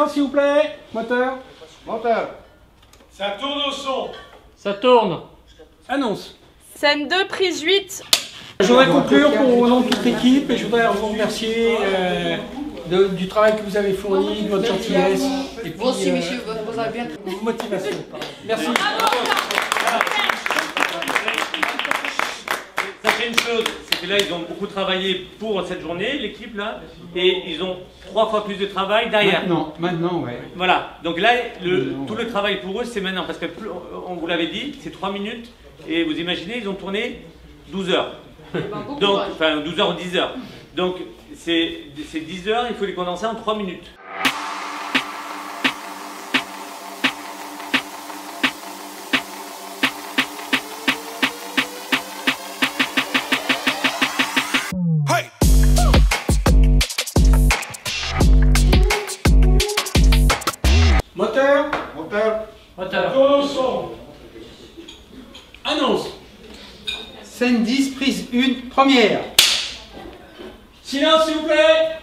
Silence s'il vous plaît. Moteur. Moteur. Ça tourne au son. Ça tourne. Annonce. Scène 2, prise 8. Je voudrais conclure pour au nom de toute l'équipe et je voudrais vous remercier euh, de- du travail que vous avez fourni, de votre gentillesse et puis euh, monsieur, vous avez bien. vos motivations. Merci. Sachez une chose, que là, ils ont beaucoup travaillé pour cette journée, l'équipe là, et ils ont trois fois plus de travail derrière. Maintenant, maintenant, ouais. Voilà, donc là, le- tout le travail pour eux, c'est maintenant, parce que plus- on vous l'avait dit, c'est 3 minutes, et vous imaginez, ils ont tourné 12 heures. Donc, enfin 12 heures ou 10 heures. Donc, c'est c'est 10 heures, il faut les condenser en 3 minutes. Première. Silence s'il vous plaît.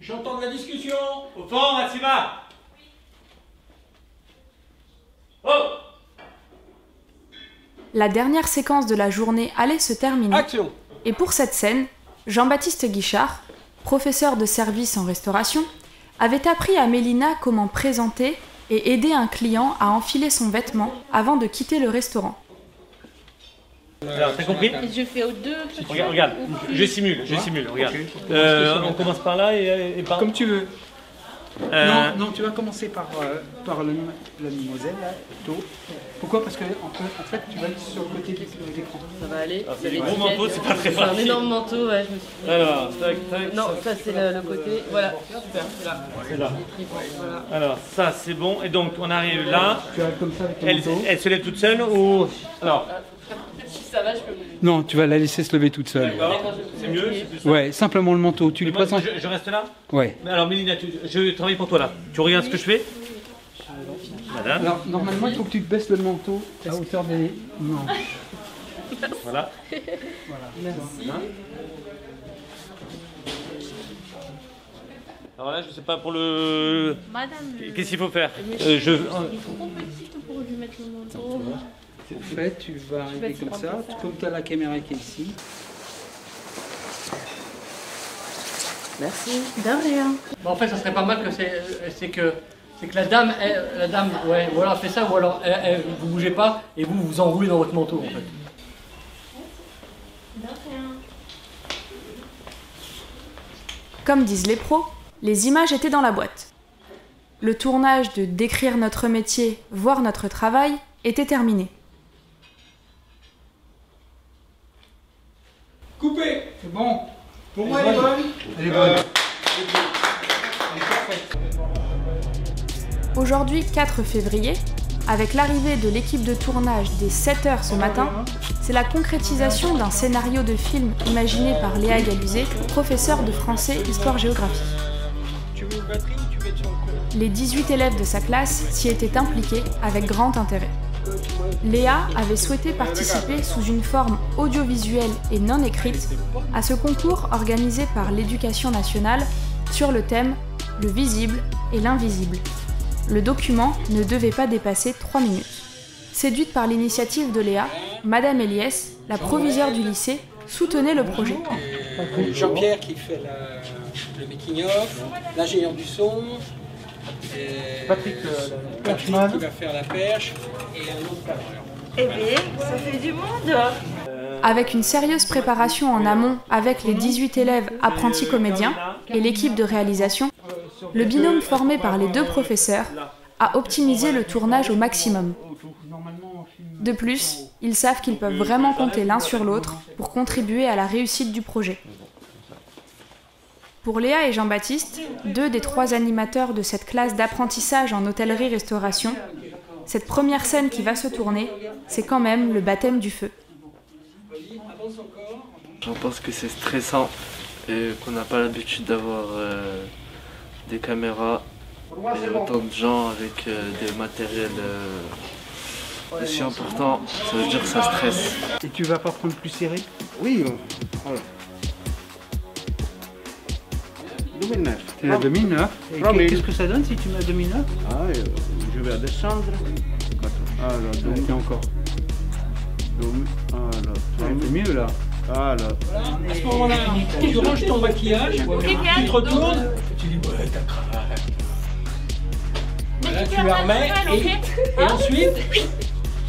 J'entends de la discussion. Au fond, Massima Oh La dernière séquence de la journée allait se terminer. Action. Et pour cette scène, Jean-Baptiste Guichard, professeur de service en restauration, avait appris à Mélina comment présenter et aider un client à enfiler son vêtement avant de quitter le restaurant. Alors, t'as compris Je fais aux deux. Regarde, regarde, je simule, je simule, regarde. Euh, on commence par là et, et par... Comme tu veux. Euh, Non, non, tu vas commencer par, euh, par le- la mimoiselle, là, plutôt. Pourquoi? Parce que en fait, en fait, tu vas être sur le côté de l'écran. Ça va aller. Ah, c'est des gros manteaux, c'est pas très C'est un facile. énorme manteau, ouais, je me suis dit. Alors, tac, tac, Non, ça, ça c'est le, le côté. Voilà, super, c'est là. c'est là. Voilà. Alors, ça c'est bon, et donc on arrive là. Tu vas comme ça avec le Elle, manteau. elle se lève toute seule ou... Alors, Si ça va, je peux me Non, tu vas la laisser se lever toute seule. c'est mieux, c'est plus simple. Ouais, simplement le manteau. Tu lui Moi, présentes. je, je reste là Ouais. Mais Alors Mélina, tu- je travaille pour toi là. Tu regardes ce que je fais Madame, Alors, normalement, il faut que tu te baisses le manteau à hauteur des manches. voilà. Alors là, je sais pas pour le... Madame, Qu'est-ce qu'il faut faire Euh, je... trop petite pour lui mettre le manteau. En fait, tu vas arriver comme ça, comme tu as la caméra qui est ici. Merci. De rien. Bon, en fait, ça serait pas mal que c'est que c'est que la dame, elle- la dame, ouais, voilà, fait ça, ou alors elle, elle- vous bougez pas et vous vous enroulez dans votre manteau, en fait. Comme disent les pros, les images étaient dans la boîte. Le tournage de décrire notre métier, voir notre travail, était terminé. Coupé C'est bon Pour moi, elle est bonne Elle est bonne. Aujourd'hui, 4 février, avec l'arrivée de l'équipe de tournage dès 7h ce matin, c'est la concrétisation d'un scénario de film imaginé par Léa Galuzé, professeure de français histoire-géographie. Les 18 élèves de sa classe s'y étaient impliqués avec grand intérêt. Léa avait souhaité participer sous une forme audiovisuelle et non écrite à ce concours organisé par l'éducation nationale sur le thème Le visible et l'invisible. Le document ne devait pas dépasser 3 minutes. Séduite par l'initiative de Léa, Madame Eliès, la proviseure du lycée, soutenait le projet. Jean-Pierre qui fait la- le making-of, l'ingénieur du son, et Patrick, euh, Patrick qui va faire la perche, Eh bien, ça fait du monde Avec une sérieuse préparation en amont avec les 18 élèves apprentis comédiens et l'équipe de réalisation, le binôme formé par les deux professeurs a optimisé le tournage au maximum. De plus, ils savent qu'ils peuvent vraiment compter l'un sur l'autre pour contribuer à la réussite du projet. Pour Léa et Jean-Baptiste, deux des trois animateurs de cette classe d'apprentissage en hôtellerie-restauration, cette première scène qui va se tourner, c'est quand même le baptême du feu. Je pense que c'est stressant et qu'on n'a pas l'habitude d'avoir euh, des caméras et autant de gens avec euh, des matériels euh, aussi importants. Ça veut dire que ça stresse. Et tu vas pas prendre plus serré? Oui. Voilà. 2009. C'est la 2009. Et Promis. qu'est-ce que ça donne si tu mets la 2009 Ah, euh, je vais descendre. Alors, Ah, c'est encore. alors, C'est mieux là. alors. À ce moment-là, tu ranges ton maquillage, tu te retournes, tu dis ouais, ta cravate. Voilà, tu la remets et, et ensuite,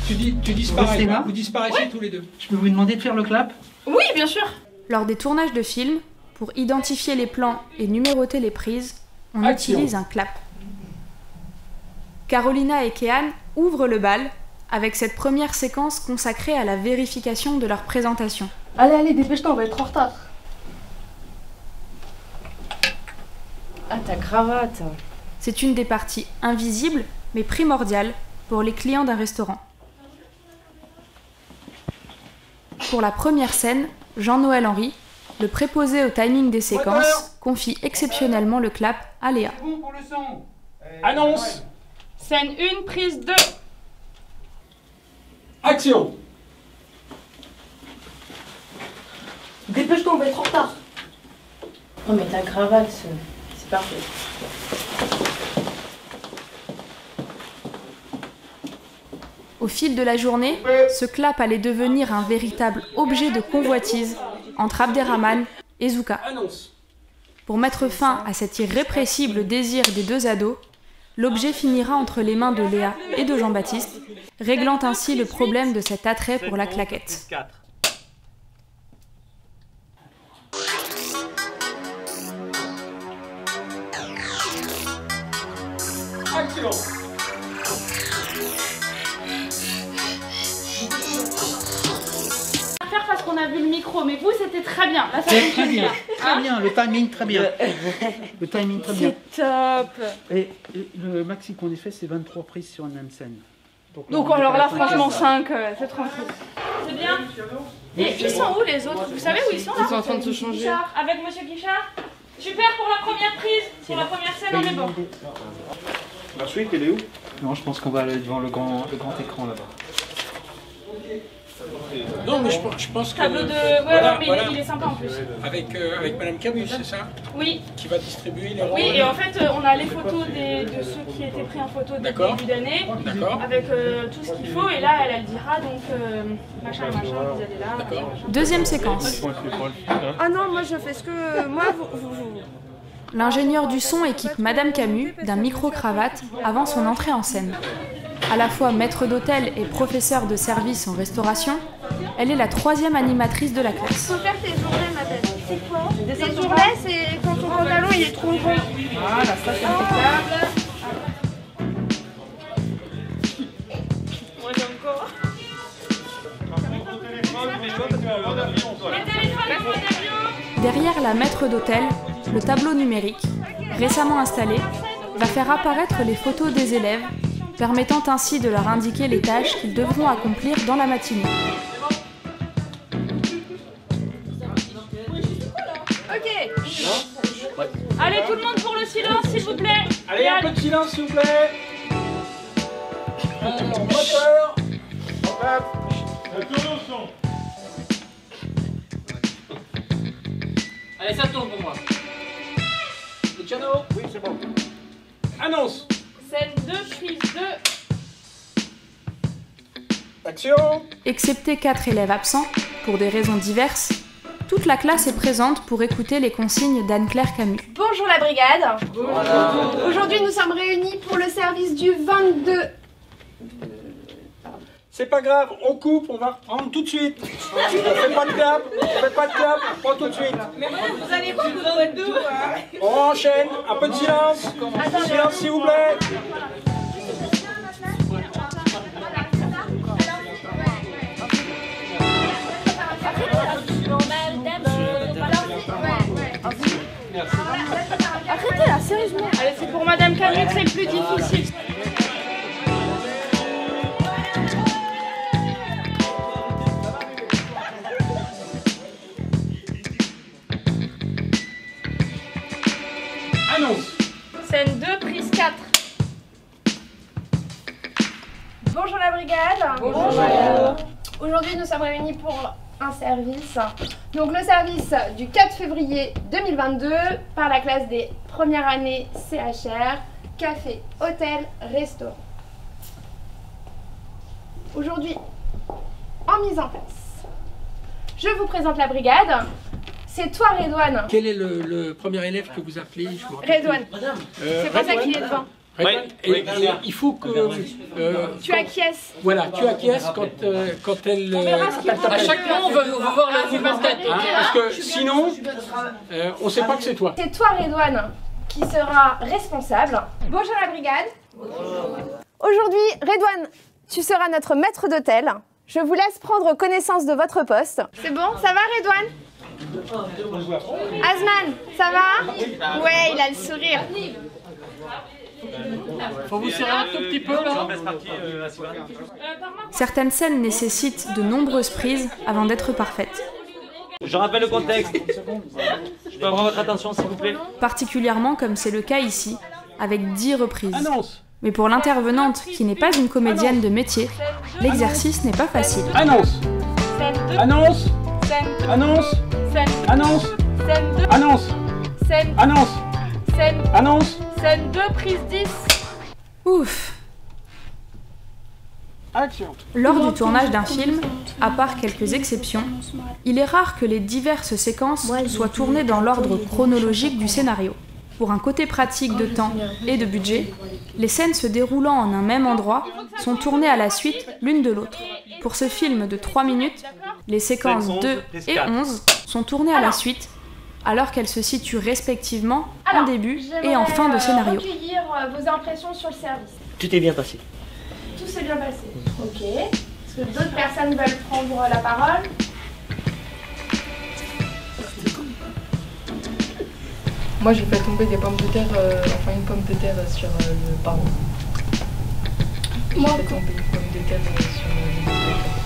tu, dis, tu disparais. Là. Vous disparaissez tous les deux. Je peux vous demander de faire le clap? Oui, bien sûr. Lors des tournages de films, pour identifier les plans et numéroter les prises, on Action. utilise un clap. Carolina et Kean ouvrent le bal avec cette première séquence consacrée à la vérification de leur présentation. Allez, allez, dépêche-toi, on va être en retard. Ah, ta cravate. C'est une des parties invisibles mais primordiales pour les clients d'un restaurant. Pour la première scène, Jean-Noël Henry, le préposé au timing des séquences, confie exceptionnellement le clap à Léa. Bon pour le son. Annonce, Scène 1, prise 2. action. Dépêche-toi, on va être en retard. Oh, mais ta cravate, c'est parfait. Au fil de la journée, ce clap allait devenir un véritable objet de convoitise entre Abderrahman et Zouka. Pour mettre fin à cet irrépressible désir des deux ados, l'objet finira entre les mains de Léa et de Jean-Baptiste, réglant ainsi le problème de cet attrait pour la claquette. Qu'on a vu le micro, mais vous, c'était très bien. Là, ça très bien, très bien, le timing très bien. Le timing très bien. C'est top. Et et le maxi qu'on ait fait, c'est 23 prises sur une même scène. Donc, on alors est là, franchement, 5. 5, c'est tranquille. C'est bien. Et ils sont où les autres Vous savez où ils sont là Ils sont en train de se changer. Guichard, avec Monsieur Guichard Super pour la première prise. Sur la première scène, on est bon. La suite, elle est où? Non, je pense qu'on va aller devant le grand, le grand écran là-bas. Non, mais je, pense- je pense que. Tableau de. Ouais, Voilà, ouais, mais voilà. il est sympa en plus. Avec, euh, avec Madame Camus, c'est ça Oui, Qui va distribuer les rôles. oui, et en fait, euh, on a les photos des- de ceux qui étaient pris en photo dès le D'accord. début d'année, D'accord. avec euh, tout ce qu'il faut, et là, elle, elle dira donc euh, machin, machin, vous allez là. machin. Deuxième séquence. Ah non, moi je fais ce que. Moi, vous. vous- vous- L'ingénieur du son équipe Madame Camus d'un micro-cravate avant son entrée en scène. À la fois maître d'hôtel et professeur de service en restauration, elle est la troisième animatrice de la classe. Faut faire tes journées, ma belle. C'est quoi Tes journées, c'est quand ton pantalon il est trop long. Voilà, ça c'est impeccable. Moi j'ai encore. Derrière la maître d'hôtel, le tableau numérique, récemment installé, va faire apparaître les photos des élèves, permettant ainsi de leur indiquer les tâches qu'ils devront accomplir dans la matinée. Ok. Allez tout le monde pour le silence s'il vous plaît. Allez, un peu de silence, s'il vous plaît. Alors, moteur. Allez, ça tourne pour moi. Luciano Oui, c'est bon. Annonce. Scène 2, prise 2. Action. Excepté quatre élèves absents, pour des raisons diverses, toute la classe est présente pour écouter les consignes d'Anne-Claire Camus. Bonjour la brigade. Aujourd'hui, nous sommes réunis pour le service du 22. C'est pas grave, on coupe, on va reprendre tout de suite. On fait pas de clap, on fait pas de clap, reprend tout de suite. Vous allez pas vous êtes deux On enchaîne, un peu de silence. Silence, s'il vous plaît. Arrêtez là, sérieusement. Allez, c'est pour Madame Camus que c'est le plus difficile. Annonce. Scène 2, prise 4. Bonjour la brigade. Bonjour. Aujourd'hui, nous sommes réunis pour un service. Donc le service du 4 février 2022 par la classe des premières années CHR, café, hôtel, restaurant. Aujourd'hui, en mise en place, je vous présente la brigade. C'est toi, Redouane. Quel est le, le premier élève que vous appelez je Redouane. Euh, C'est pas ça Redouane qui est devant. Redouane. Oui, Et- oui, et bien. il faut que euh, Tu acquiesces. voilà, tu acquiesces quand euh, quand elle euh, verra ce qu'il t'appelle. À chaque moment, on va voir numéro de tête. Hein, parce que sinon, euh, on sait pas que c'est toi. C'est toi, Redouane, qui sera responsable. Bonjour la brigade. Aujourd'hui, Redouane, tu seras notre maître d'hôtel. Je vous laisse prendre connaissance de votre poste. C'est bon Ça va, Redouane? Asman, ça va Ouais, il a le sourire. Faut vous serrer un tout petit peu là. Certaines scènes nécessitent de nombreuses prises avant d'être parfaites, Je rappelle le contexte. Je peux avoir votre attention, s'il vous plaît particulièrement comme c'est le cas ici, avec 10 reprises. Annonce Mais pour l'intervenante, qui n'est pas une comédienne de métier, l'exercice n'est pas facile. Annonce Scène 2, Annonce Annonce scène Annonce. Scène 2, Annonce. Scène, Annonce. Scène, Annonce. Scène 2, prise 10. Ouf. Action. Lors du tournage d'un film, à part quelques exceptions, il est rare que les diverses séquences soient tournées dans l'ordre chronologique du scénario. Pour un côté pratique de temps et de budget, les scènes se déroulant en un même endroit sont tournées à la suite l'une de l'autre. Pour ce film de 3 minutes, les séquences Scène 11, 2 prise et 4. 11 sont tournées à la suite, alors qu'elles se situent respectivement en Alors, début j'aimerais, et en fin de euh, scénario. recueillir euh, vos impressions sur le service. Tout est bien passé. Tout s'est bien passé. Ok. Est-ce que d'autres personnes veulent prendre la parole? Moi, j'ai fait tomber des pommes de terre, euh, enfin une pomme de terre sur euh, le pardon. J'ai Moi, fait tomber une pomme de terre euh, sur euh, le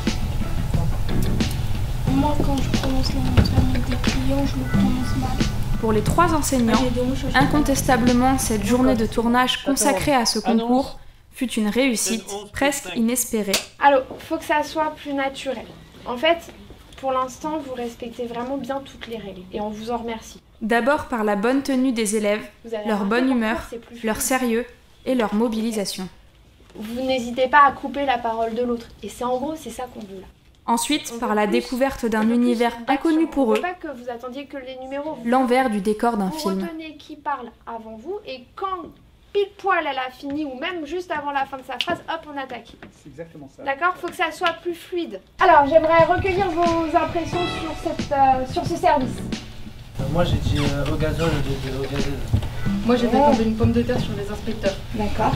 Moi, quand je prononce le nom de famille des clients, je le prononce mal. Pour les trois enseignants, chocolat. Incontestablement, cette journée de tournage consacrée à ce concours fut une réussite presque inespérée. Alors, faut que ça soit plus naturel. En fait, pour l'instant, vous respectez vraiment bien toutes les règles et on vous en remercie. D'abord par la bonne tenue des élèves, leur bonne humeur, leur sérieux et leur mobilisation. Vous n'hésitez pas à couper la parole de l'autre. Et c'est en gros, c'est ça qu'on veut là. Ensuite, par la découverte d'un univers d'action. inconnu pour eux, l'envers du décor d'un vous film. retenez qui parle avant vous et quand pile poil elle a fini ou même juste avant la fin de sa phrase, hop, on attaque. C'est exactement ça. D'accord? Faut que ça soit plus fluide. Alors, j'aimerais recueillir vos impressions sur, cette, euh, sur ce service. Moi j'ai dit euh, au gazole, j'ai dit au gazole. Moi, j'ai fait tomber une pomme de terre sur les inspecteurs. D'accord.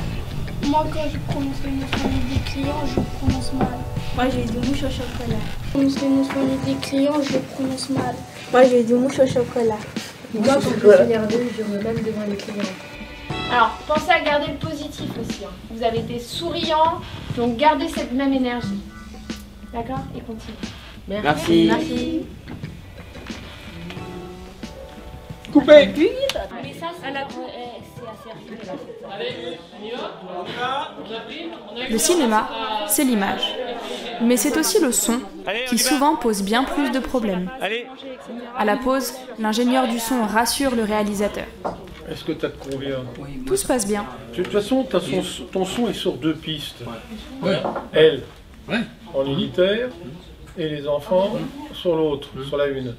Moi, quand je prononce le nom de famille des clients, je le prononce mal. Moi, j'ai des mouches au chocolat. Je prononce le nom de famille des clients, je le prononce mal. Moi, j'ai des mouches au chocolat. Moi, quand je suis je me même devant les clients. Alors, pensez à garder le positif aussi. hein. Vous avez été souriant, donc gardez cette même énergie. D'accord? Et continuez. Merci. Merci. Coupé Mais ça, c'est assez Le cinéma, c'est l'image. Mais c'est aussi le son, qui souvent pose bien plus de problèmes. À la pause, l'ingénieur du son rassure le réalisateur. Est-ce que tu as de combien Tout se passe bien. De toute façon, son- ton son est sur deux pistes. Elle, en unitaire, et les enfants sur l'autre, sur la une.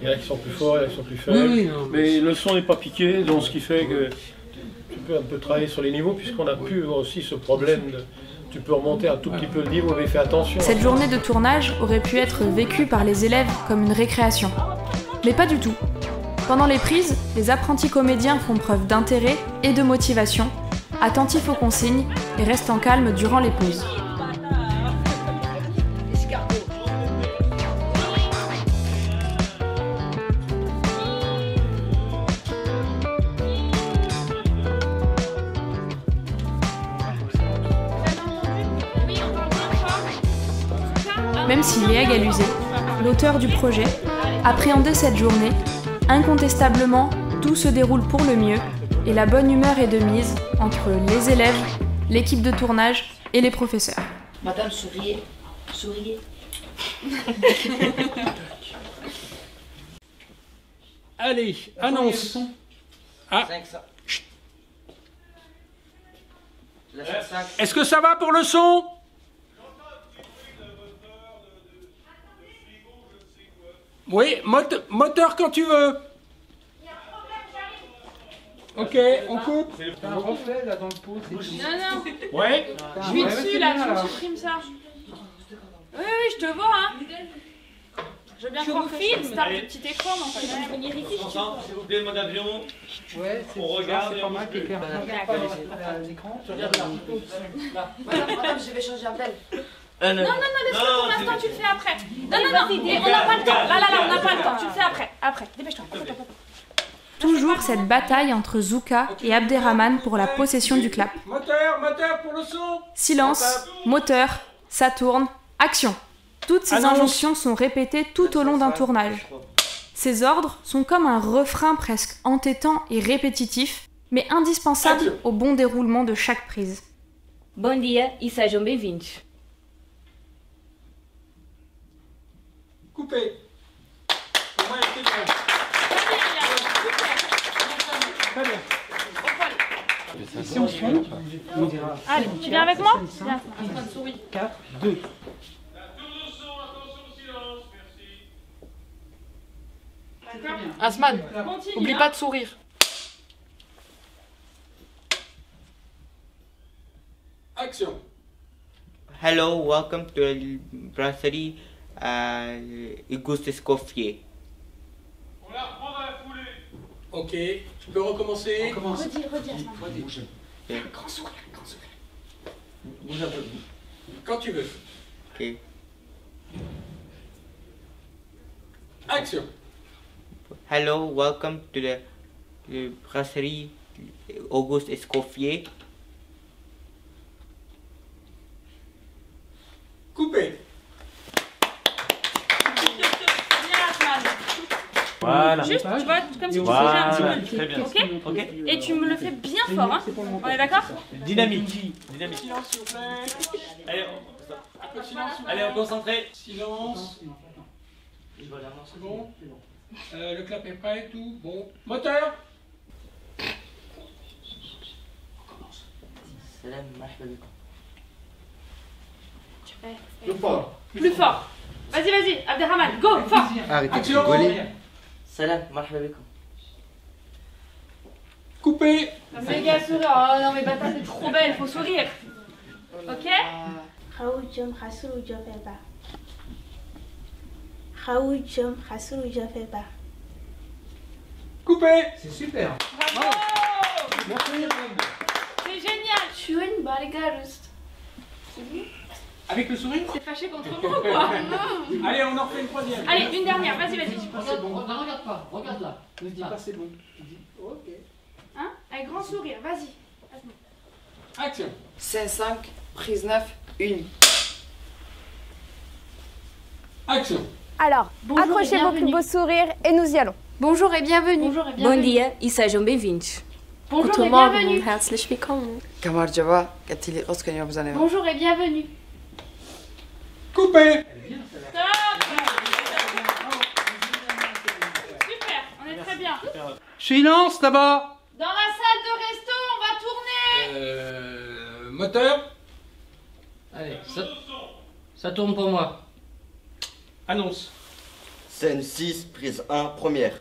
Il y en a qui sont plus forts, il y en a qui sont plus faibles. Oui, oui, non, mais le son n'est pas piqué, donc ce qui fait que tu peux un peu travailler sur les niveaux, puisqu'on a pu aussi ce problème de. Tu peux remonter un tout petit peu le niveau, mais fais attention. Cette journée de tournage aurait pu être vécue par les élèves comme une récréation. Mais pas du tout. Pendant les prises, les apprentis comédiens font preuve d'intérêt et de motivation, attentifs aux consignes et restant calmes durant les pauses. Même si Léa l'auteur du projet, appréhendait cette journée, incontestablement, tout se déroule pour le mieux et la bonne humeur est de mise entre les élèves, l'équipe de tournage et les professeurs. Madame, souriez, souriez. Allez, annonce. Ah. Est-ce que ça va pour le son? Oui, mot- moteur quand tu veux. Ok, on coupe. T'as un reflet là dans le pot, c'est Non, non. Ouais. Je suis dessus là, tu me supprimes ça. Oui, oui, je te vois, hein. Je veux bien Je croire vous que filme. je Allez. le petit écran, mais enfin, je vais venir ici. On s'entend, s'il vous plaît, mode avion. Ouais, On regarde c'est et pas on mal. Regarde. Regarde pas à l'écran. Tu regardes là. Madame, je vais changer Abdel. Non, non, non, laisse-le pour l'instant, tu le fais après. Non, non, non, on n'a pas le temps. Là, là, là, on n'a pas le temps. Tu le fais après. Après, dépêche-toi. Toujours cette bataille entre Zouka et Abderrahman pour la possession du clap. Moteur, moteur pour le son. Silence, moteur, ça tourne, action. Toutes ces injonctions sont répétées tout au long d'un tournage. Ces ordres sont comme un refrain presque entêtant et répétitif, mais indispensable au bon déroulement de chaque prise. Bom dia e sejam bem-vindos. Coupé. Au moins, elle était bien. Très bien. Et si on se trompe, on dira. Allez, tu viens avec moi Viens. 4, 2. Asman, Continue, oublie hein. pas de sourire. Action. Hello, welcome to the brasserie uh, Auguste Escoffier. Ok, tu peux recommencer. Redis, redis, Asma. Grand sourire, grand sourire. Quand tu veux. Ok. Action. Hello, welcome to the, the brasserie Auguste Escoffier. Coupé. Viens, Asman. Voilà. Juste, tu vois, comme si tu Voilà, bougeais un petit peu. très bien. Ok Ok. Et tu me le fais bien fort, hein On est d'accord Dynamique. Dynamique. Silence, s'il vous plaît. Allez, on, silence. Allez, on concentré. Silence. C'est bon Euh, Le clap est prêt, tout. Bon. Moteur. Plus fort. Plus fort. Vas-y, vas-y, Abderrahman, go, fort Arrêtez de rigoler. Salam, marhaba bikoum. Coupé. Gaffe, sourire. Oh non, mais bâtard, t'es trop belle, faut sourire. Ok. Coupé. C'est super. Bravo Merci. C'est génial Schön Bargarust. Avec le sourire T'es fâché contre moi ou quoi Allez, on en refait une troisième. Allez, une dernière, vas-y, vas-y. Regarde, regarde, regarde pas, regarde là. Ne dis pas c'est bon. Dis ok. Hein Avec grand sourire, vas-y. Action. Scène 5, prise 9, 1. Action. Alors, Bonjour et accrochez vos plus beaux sourires et nous y allons. Bonjour et bienvenue. Bonjour et bienvenue. dia e sejam bem-vindos. Bonjour et bienvenue. herzlich willkommen. Bonjour et bienvenue. Coupé. Top Super, on est très bien. Silence là-bas. Dans la salle de resto, on va tourner Euh, moteur. Allez, ça, ça tourne pour moi. Annonce. Scène 6, prise 1, première.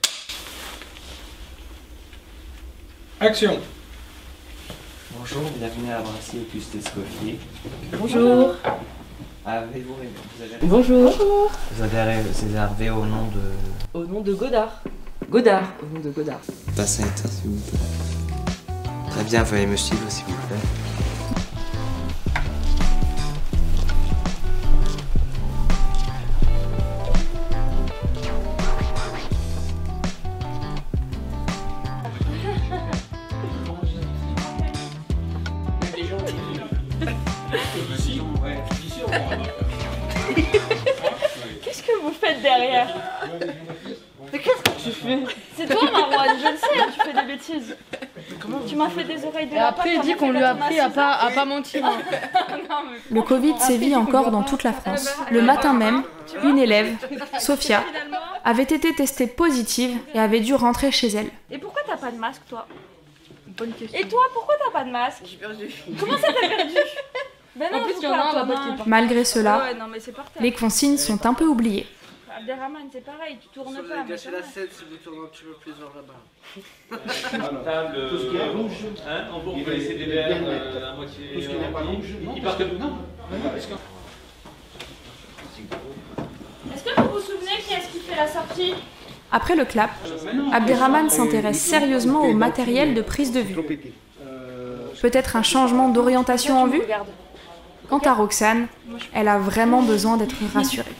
Action. Bonjour, bienvenue à la brasserie Auguste Escoffier. Bonjour. Avez-vous vous avez Bonjour. Vous avez réservé au nom de. Au nom de Godard. Godard, au nom de Godard. Passez un temps, s'il vous plaît. Très bien, veuillez me suivre, s'il vous plaît. Tu m'as fait des oreilles de après, il dit qu'on lui a appris à pas, à pas mentir. hein. Le Covid sévit encore dans toute la France. Le matin même, une élève, Sophia, avait été testée positive et avait dû rentrer chez elle. Et pourquoi t'as pas de masque, toi? Et toi, pourquoi t'as pas de masque? J'ai perdu. Comment ça t'as perdu? Ben non, En plus, il y en a un. Malgré cela, Ouais, non, mais les consignes sont un peu oubliées. Abderrahman, c'est pareil, tu tournes pas. mais gâcher la scène si vous tournez un petit peu plus vers là-bas. Table, Tout ce qui est rouge, hein, on peut- va- laisser des verres euh, à moitié. Tout ce qui n'est pas rouge, non, Il parce que- non, Est-ce que vous vous souvenez qui est-ce qui fait la sortie Après le clap, Abderrahman s'intéresse sérieusement au matériel de prise de vue. Peut-être un changement d'orientation en vue Quant à Roxane, elle a vraiment besoin d'être rassurée.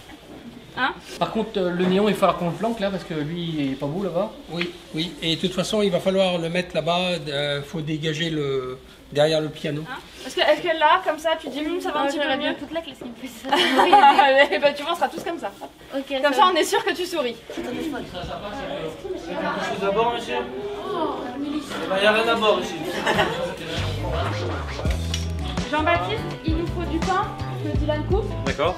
Par contre, euh, le néon, il va falloir qu'on le planque là parce que lui, il est pas beau là-bas. Oui, oui. Et de toute façon, il va falloir le mettre là-bas. Il faut dégager le derrière le piano. Est-ce que, est-ce que là, comme ça, tu dis, Hum, ça va un petit peu mieux bien toute la classe qui me fait ça. Eh ben, tu vois, on sera tous comme ça. Ok, Comme ça, on est sûr que tu souris. Monsieur? Il n'y a rien à boire ici. Jean-Baptiste, il nous faut du pain que Dylan coupe. D'accord.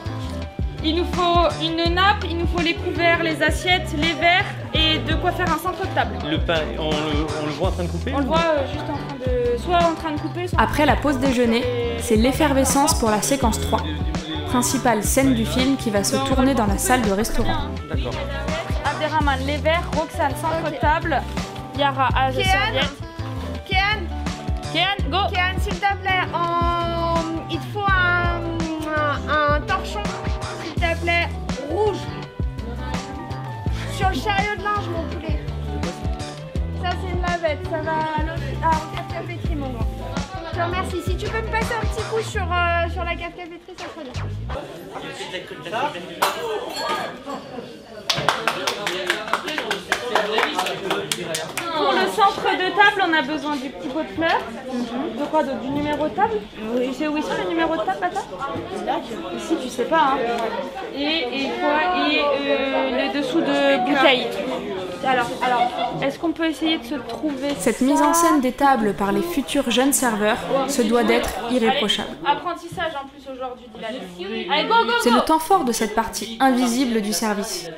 Il nous faut une nappe, il nous faut les couverts, les assiettes, les verres et de quoi faire un centre de table. Le pain, on le, on le voit en train de couper On le voit euh, juste en train de. soit en train de couper, soit. Après la pause déjeuner, c'est l'effervescence pour la séquence 3, principale scène du film qui va se tourner dans la salle de restaurant. D'accord. Abderrahman, les verres, Roxane, centre de table, Yara, à Kian serviette. Kian Kian, go Kian, s'il te plaît, il te faut un, un, un torchon, rouge. Sur le chariot de linge, mon poulet. Ça, c'est une lavette, ça va à la cave caféterie, mon grand. Je remercie. Si tu peux me passer un petit coup sur, euh, sur la cave caféterie, ça serait bien. Pour le centre de table, on a besoin du petit pot de fleurs. De quoi d'autre Du numéro de table Tu sais où ils sont les numéros de table, attends Si, tu sais pas. Hein. Et, et quoi Et euh, les dessous de bouteilles. Alors, alors est-ce qu'on peut essayer de se trouver Cette ça mise en scène des tables par les futurs jeunes serveurs se doit d'être irréprochable. Allez, apprentissage en plus aujourd'hui, C'est le temps fort de cette partie invisible du service.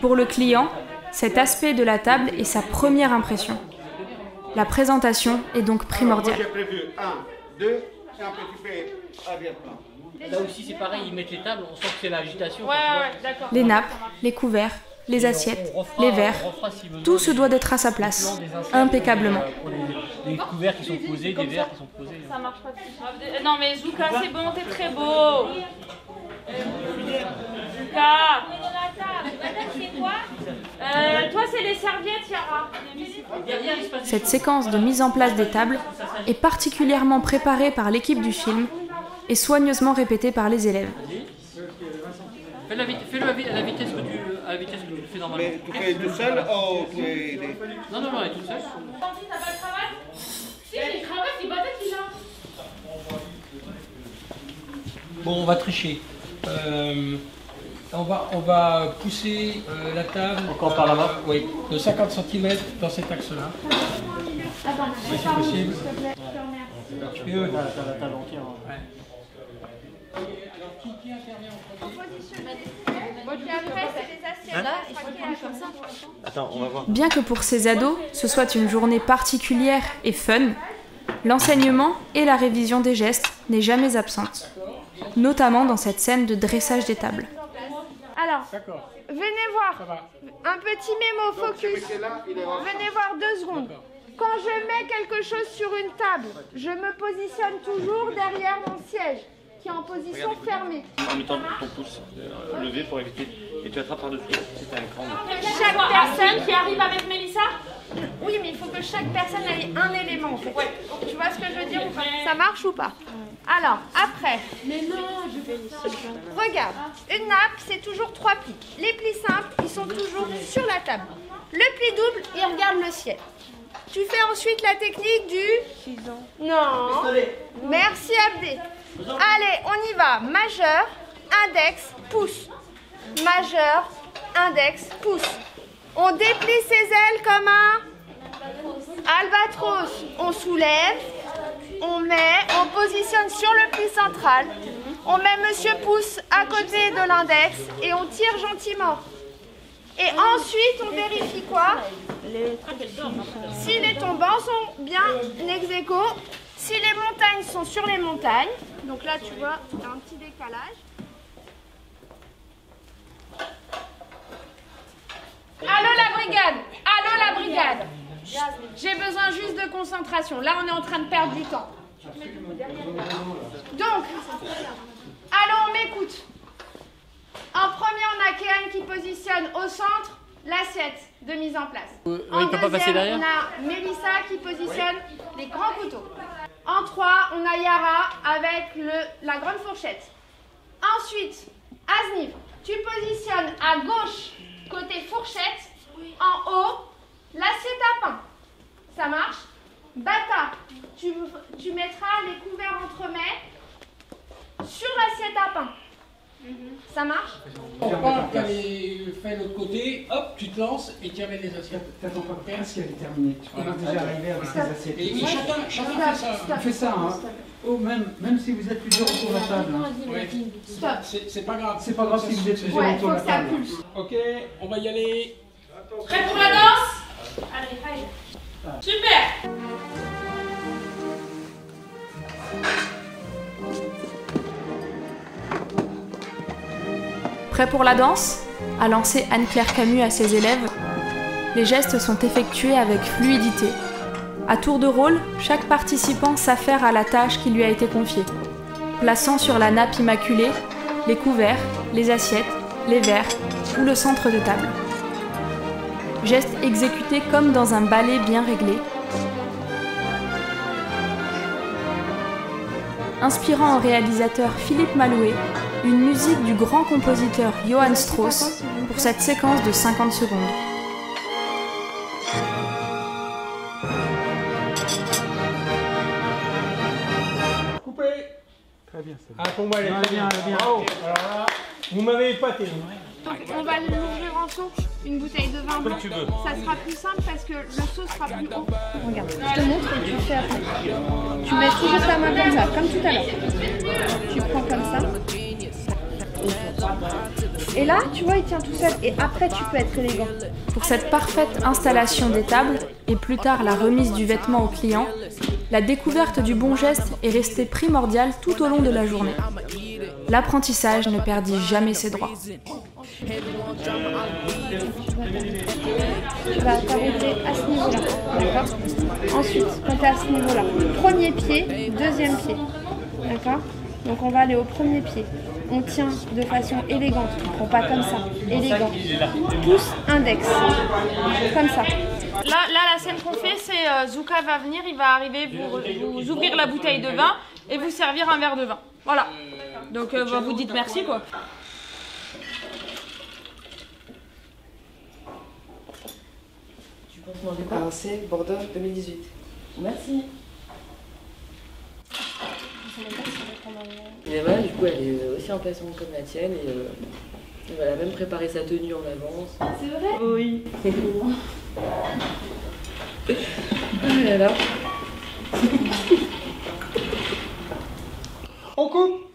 Pour le client, cet aspect de la table est sa première impression. La présentation est donc primordiale. J'ai prévu un, deux, et un petit peu arrière-plan. Là aussi, c'est pareil, ils mettent les tables, on sent que c'est l'agitation. Ouais, ouais. Les nappes, les couverts, les assiettes, les verres, tout se doit d'être à sa place, impeccablement. Pour les, les couverts qui sont posés, des verres qui sont posés. Ça marche pas plus. Euh, Non mais Zuka, c'est bon, t'es très beau. Zuka. Euh, toi c'est les serviettes, Yara. Cette séquence de mise en place des tables est particulièrement préparée par l'équipe du film et soigneusement répétée par les élèves. Fais-le à, la vitesse que tu, à la vitesse que tu le fais normalement. Mais tu fais tout seul ou tu es Non, non, non, elle est toute seule. T'as pas de cravate Si, j'ai une cravate, c'est pas qui. Bon, on va tricher. Euh, on, va, on va pousser euh, la table. Encore par là-bas Oui, de 50 cm dans cet axe-là. Si c'est possible. Tu peux, la table entière. Bien que pour ces ados, ce soit une journée particulière et fun, l'enseignement et la révision des gestes n'est jamais absente, notamment dans cette scène de dressage des tables. Alors, venez voir. Un petit mémo focus. Venez voir deux secondes. Quand je mets quelque chose sur une table, je me positionne toujours derrière mon siège, qui est en position fermée. En mettant ton pouce euh, levé pour éviter. Et tu attrapes par-dessus. C'est un écran. Chaque personne qui arrive avec Mélissa Oui, mais il faut que chaque personne ait un élément en fait. Tu vois ce que je veux dire Ça marche ou pas? Alors, après. Regarde, une nappe, c'est toujours trois plis. Les plis simples, ils sont toujours sur la table. Le pli double, il regarde le ciel. Tu fais ensuite la technique du... Non. Merci Abdé. Allez, on y va. Majeur, index, pouce. Majeur, index, pouce. On déplie ses ailes comme un albatros. on soulève, on met, on positionne sur le pli central, on met Monsieur Pouce à côté de l'index et on tire gentiment. Et ensuite, on vérifie quoi? Si les tombants sont bien ex aequo, si les montagnes sont sur les montagnes, donc là tu vois, il y a un petit décalage. Allô la brigade Allô la brigade J'ai besoin juste de concentration. Là, on est en train de perdre du temps. Donc, allô, on m'écoute. En premier, on a Kéane qui positionne au centre l'assiette de mise en place. Euh, en pas passer deuxième, derrière on a Mélissa qui positionne les grands couteaux. En trois, on a Yara avec le, la grande fourchette. Ensuite, Asniv, tu positionnes à gauche, côté fourchette, en haut, l'assiette à pain. Ça marche? Bata, tu, tu mettras les couverts entremets sur l'assiette à pain. Ça marche? Qu'elle est fait de l'autre côté, hop, tu te lances et tu amènes les assiettes. T'attends pas presque, elle est terminée. Tu peux déjà arriver avec Voilà. tes assiettes. Et- et chacun- chacun fait ça. On fait ça, hein. Oh, même, même si vous êtes plusieurs autour de la table. hein. Ouais. C'est c'est pas grave. C'est pas grave si vous êtes plusieurs Ouais, autour de la faut que ça table. pulse. Ok, on va y aller. Prêt pour la danse? Allez, allez. Super Prêt pour la danse? A lancé Anne-Claire Camus à ses élèves. Les gestes sont effectués avec fluidité. À tour de rôle, chaque participant s'affaire à la tâche qui lui a été confiée, plaçant sur la nappe immaculée les couverts, les assiettes, les verres ou le centre de table. Gestes exécutés comme dans un ballet bien réglé, inspirant au réalisateur Philippe Malouet une musique du grand compositeur Johann Strauss pour cette séquence de 50 secondes. Coupé. Très bien, ça. Ah, pour moi, elle est très bien, bien. bien. Bravo. Alors là, vous m'avez épaté. Donc on va l'ouvrir en seau, une bouteille de vin blanc. Ça sera plus simple parce que le seau sera plus haut. Regarde, je te montre et tu fais après. Tu mets toujours ta main comme ça, comme tout à l'heure. Tu prends comme ça. Et là, tu vois, il tient tout seul. Et après, tu peux être élégant. Pour cette parfaite installation des tables et plus tard la remise du vêtement au client, la découverte du bon geste est restée primordiale tout au long de la journée. L'apprentissage ne perdit jamais ses droits. Tu vas t'arrêter à ce niveau-là. D'accord Ensuite, quand tu es à ce niveau-là, premier pied, deuxième pied. D'accord Donc on va aller au premier pied. On tient de façon élégante. On ne prend pas comme ça. Élégant. Pouce index. Comme ça. Là, là, la scène qu'on fait, c'est euh, Zuka va venir, il va arriver, vous, vous ouvrir la bouteille de vin et vous servir un verre de vin. Voilà. Donc euh, bah, vous dites merci quoi. Tu penses manger quoi c'est Bordeaux 2018. Merci. Et voilà, du coup, elle est aussi en placement comme la tienne et euh, elle a même préparé sa tenue en avance. C'est vrai Oui. oh là là. On coupe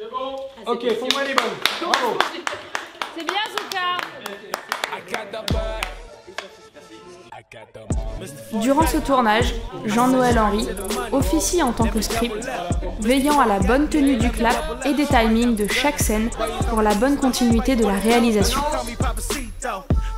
C'est bon Ok, fais-moi les bonnes. Bravo. C'est bien Zuka Durant ce tournage, Jean-Noël Henry officie en tant que script, veillant à la bonne tenue du clap et des timings de chaque scène pour la bonne continuité de la réalisation.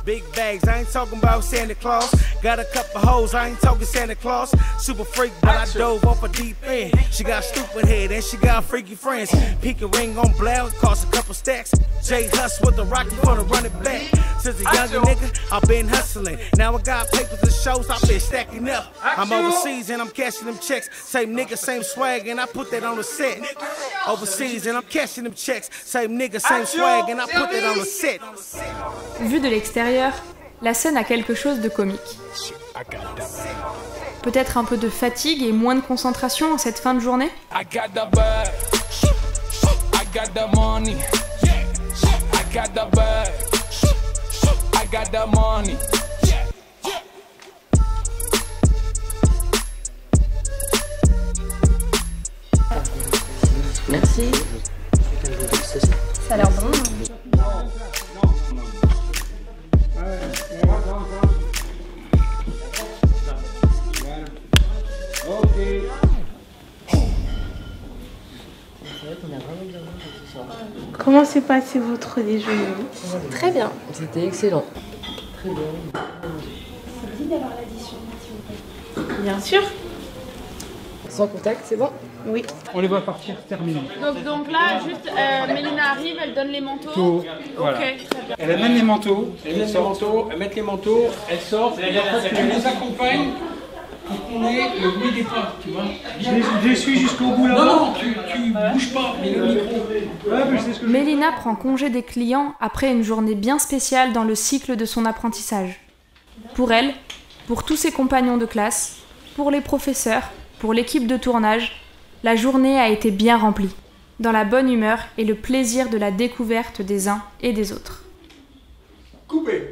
Big bags, I ain't talking about Santa Claus. Got a couple hoes, I ain't talking Santa Claus. Super freak, but I dove off a deep end. She got stupid head and she got freaky friends. Peek a ring on blouse, cost a couple stacks. Jay Huss with the Rocky for the running back. Since a younger nigga, I've been hustling. Now I got papers and shows, I've been stacking up. I'm overseas and I'm cashing them checks. Same nigga, same swag, and I put that on the set. Overseas and I'm cashing them checks. Same nigga, same swag, and I put that on the set. Vue de l'extérieur, extérieur, la scène a quelque chose de comique. Peut-être un peu de fatigue et moins de concentration en cette fin de journée? Merci. Comment s'est passé votre déjeuner Très bien. C'était excellent. Très bien. C'est dit d'avoir l'addition, s'il vous plaît. Bien sûr. Sans contact, c'est bon Oui. On les voit partir terminer. Donc, donc là, juste, euh, Mélina arrive, elle donne les manteaux. Tout, voilà. Ok, très bien. Elle amène les manteaux. Elles mettent les manteaux, elles mettent les manteaux, fait, tu les accompagnes pour qu'on ait le bruit des pas, tu vois. Je les, je les suis jusqu'au bout là Non, non, tu, tu bouges pas, mais le micro. Ouais, mais je sais ce que je- Mélina prend congé des clients après une journée bien spéciale dans le cycle de son apprentissage. Pour elle, pour tous ses compagnons de classe, pour les professeurs, pour l'équipe de tournage, la journée a été bien remplie, dans la bonne humeur et le plaisir de la découverte des uns et des autres. Coupé.